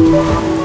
you.